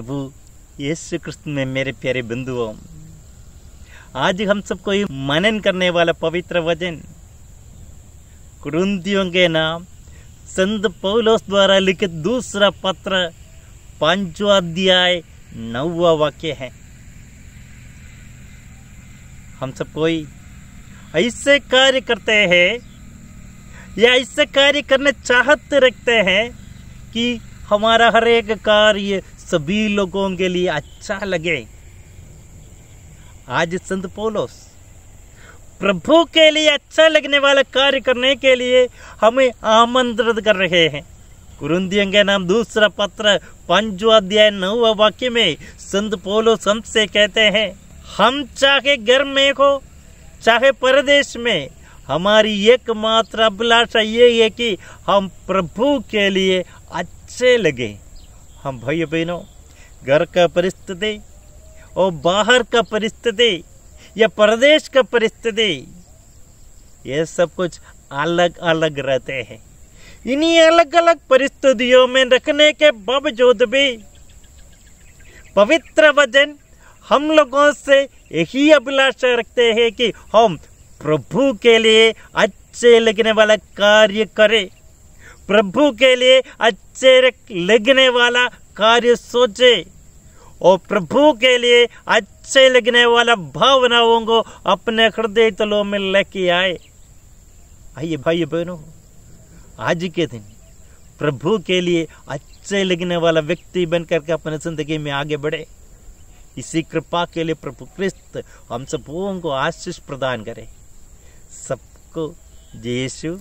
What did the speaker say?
प्रभु, यीशु कृष्ण में मेरे प्यारे बंधुओं, आज हम सबको ये मनन करने वाला पवित्र वचन कुरुंतियों के नाम, संत पौलोस द्वारा लिखित दूसरा पत्र अध्याय, नौवा वाक्य है। हम सब कोई ऐसे कार्य करते हैं, या ऐसे कार्य करने चाहते रखते हैं, कि हमारा हर एक कार्य सभी लोगों के लिए अच्छा लगे। आज संत पोलोस प्रभु के लिए अच्छा लगने वाला कार्य करने के लिए हमें आमंत्रित कर रहे हैं। कुरुंदियों के नाम दूसरा पत्र अध्याय, नौवा वाक्य में संत पौलोस हमसे कहते हैं, हम चाहे घर में हो, चाहे परदेश में, हमारी एकमात्र अभिलाषा ये है कि हम प्रभु के लिए अच्छे लगे। हम भाई बहनों, घर का परिस्थिति और बाहर का परिस्थिति या प्रदेश का परिस्थिति, ये सब कुछ अलग अलग रहते हैं। इन्हीं अलग अलग परिस्थितियों में रखने के बावजूद भी पवित्र वचन हम लोगों से यही अभिलाषा रखते हैं कि हम प्रभु के लिए अच्छे लगने वाला कार्य करें। प्रभु के लिए अच्छे लगने वाला कार्य सोचे और प्रभु के लिए अच्छे लगने वाला भावनाओं को अपने हृदय तलों में लेके आए। आइए भाई बहनों, आज के दिन प्रभु के लिए अच्छे लगने वाला व्यक्ति बनकर के अपने ज़िंदगी में आगे बढ़े। इसी कृपा के लिए प्रभु क्रिस्त हम सबों को आशीष प्रदान करे। सबको जय यीशु।